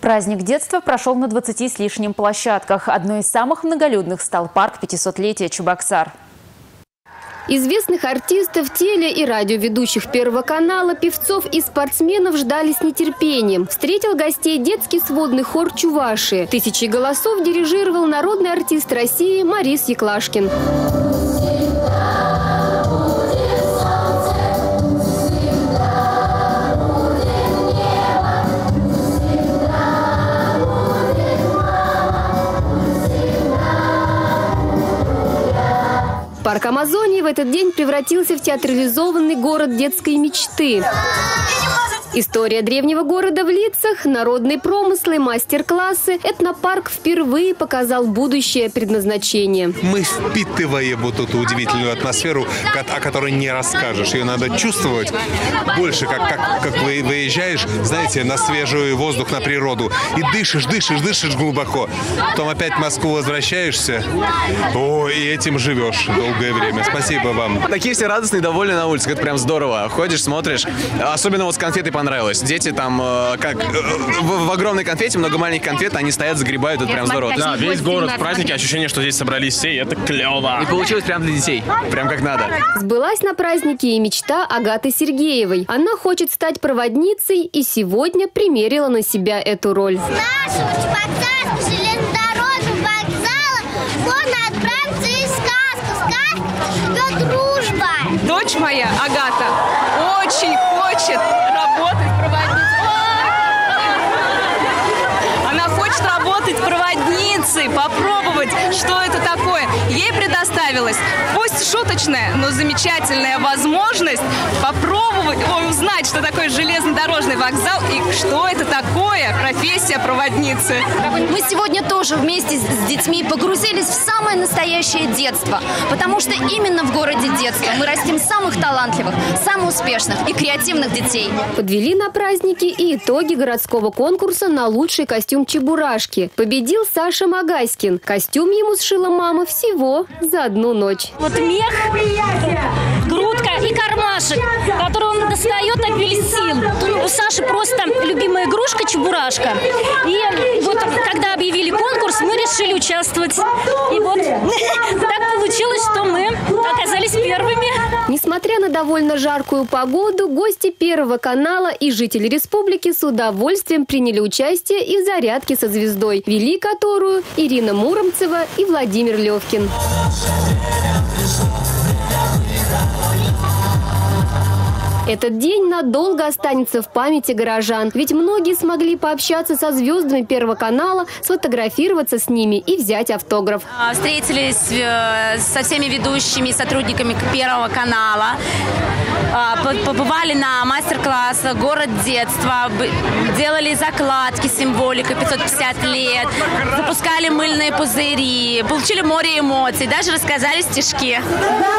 Праздник детства прошел на 20 с лишним площадках. Одной из самых многолюдных стал парк 500-летия Чебоксар. Известных артистов, теле- и радиоведущих Первого канала, певцов и спортсменов ждали с нетерпением. Встретил гостей детский сводный хор «Чуваши». Тысячи голосов дирижировал народный артист России Марис Яклашкин. Парк Амазонии в этот день превратился в театрализованный город детской мечты. История древнего города в лицах, народные промыслы, мастер-классы. Этнопарк впервые показал будущее предназначение. Мы впитываем вот эту удивительную атмосферу, о которой не расскажешь. Ее надо чувствовать больше, как, как, как вы выезжаешь, знаете, на свежий воздух, на природу. И дышишь, дышишь, дышишь глубоко. Потом опять в Москву возвращаешься. О, и этим живешь долгое время. Спасибо вам. Такие все радостные, довольны на улице. Это прям здорово. Ходишь, смотришь. Особенно вот с конфетой понравилось. Дети там э, как э, в, в огромной конфете, много маленьких конфет, они стоят, загребают, это прям здорово. Да, весь город в празднике, ощущение, что здесь собрались все, и это клево. И получилось прям для детей, прям как надо. Сбылась на празднике и мечта Агаты Сергеевой. Она хочет стать проводницей и сегодня примерила на себя эту роль. С нашего можно отправиться дружба. Дочь моя, Агата, очень хочет работать проводницей. Она хочет работать проводницей, попробовать, что это такое. Ей предоставилась, пусть шуточная, но замечательная возможность попробовать, узнать, что такое железнодорожный вокзал и что это такое профессия проводницы. Мы сегодня тоже вместе с детьми погрузились в самое настоящее детство, потому что именно в городе детства мы растим самых талантливых, самых успешных и креативных детей. Подвели на праздники и итоги городского конкурса на лучший костюм Чебурашки. Победил Саша Магаськин. Костюм ему сшила мама всего за одну ночь. Вот мех, грудка и кармашек, который он достает апельсин. У Саши просто любимая игрушка Чебурашка. И вот когда объявили конкурс, мы решили участвовать. И вот так получилось, что мы оказались первыми. Несмотря на довольно жаркую погоду, гости Первого канала и жители республики с удовольствием приняли участие и в зарядке со звездой, вели которую Ирина Муромцева и Владимир Левкин. Этот день надолго останется в памяти горожан, ведь многие смогли пообщаться со звездами Первого канала, сфотографироваться с ними и взять автограф. А, Встретились э, со всеми ведущими сотрудниками Первого канала, А, по- побывали на мастер-классах «Город детства», делали закладки с символикой 550 лет, запускали мыльные пузыри, получили море эмоций, даже рассказали стишки. Дорогой